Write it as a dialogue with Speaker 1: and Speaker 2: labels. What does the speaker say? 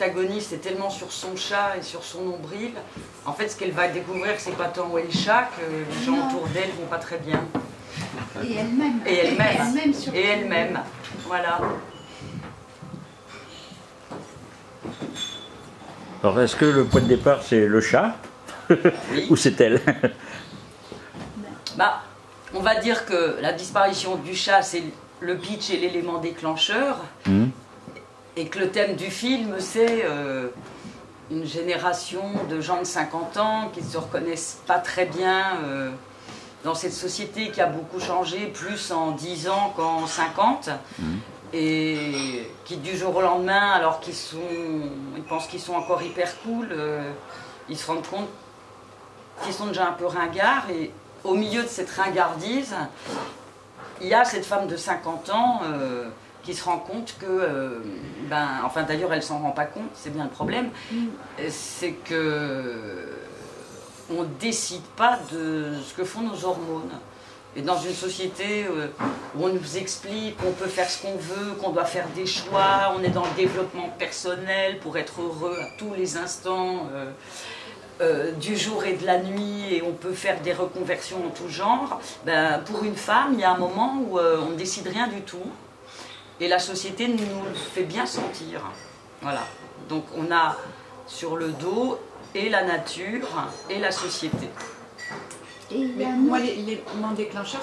Speaker 1: protagoniste est tellement sur son chat et sur son nombril, en fait, ce qu'elle va découvrir, c'est pas tant où est le chat que les gens
Speaker 2: Non.
Speaker 1: autour d'elle vont pas très bien.
Speaker 2: Et elle-même.
Speaker 1: Et elle-même. Et elle-même. Voilà.
Speaker 3: Alors, est-ce que le point de départ, c'est le chat
Speaker 1: Oui.
Speaker 3: Ou c'est elle?
Speaker 1: Bah, on va dire que la disparition du chat, c'est le pitch et l'élément déclencheur.
Speaker 3: Hmm.
Speaker 1: Et que le thème du film, c'est euh, une génération de gens de 50 ans qui ne se reconnaissent pas très bien euh, dans cette société qui a beaucoup changé, plus en 10 ans qu'en 50. Et qui du jour au lendemain, alors qu'ils sont, ils pensent qu'ils sont encore hyper cool, euh, ils se rendent compte qu'ils sont déjà un peu ringards. Et au milieu de cette ringardise, il y a cette femme de 50 ans qui se rend compte que, euh, ben, enfin d'ailleurs elle s'en rend pas compte, c'est bien le problème, c'est que on décide pas de ce que font nos hormones. Et dans une société euh, où on nous explique qu'on peut faire ce qu'on veut, qu'on doit faire des choix, on est dans le développement personnel pour être heureux à tous les instants. euh, euh, du jour et de la nuit et on peut faire des reconversions en tout genre, ben, pour une femme, il y a un moment où euh, on ne décide rien du tout et la société nous le fait bien sentir. Voilà. Donc on a sur le dos et la nature et la société.
Speaker 2: Et
Speaker 4: moi, l'élément déclencheur,